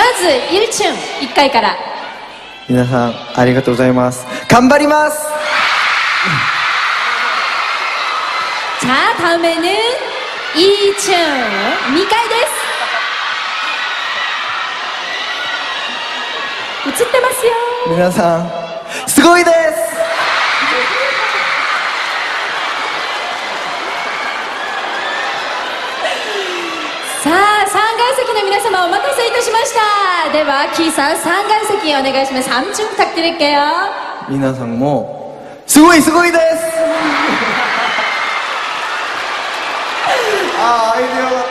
まず 1층 1階から皆さんありがとうございます頑張ります 자 다음에는 2층 2階です映ってますよ皆さんすごいですさあ3階席の皆様お待たせいたしました 자, 네, 마키산 상관석이 연애가시면 3중 부탁드릴게 요. 미나상 모, 스고이 스고이 데 스! 아, 아이디어가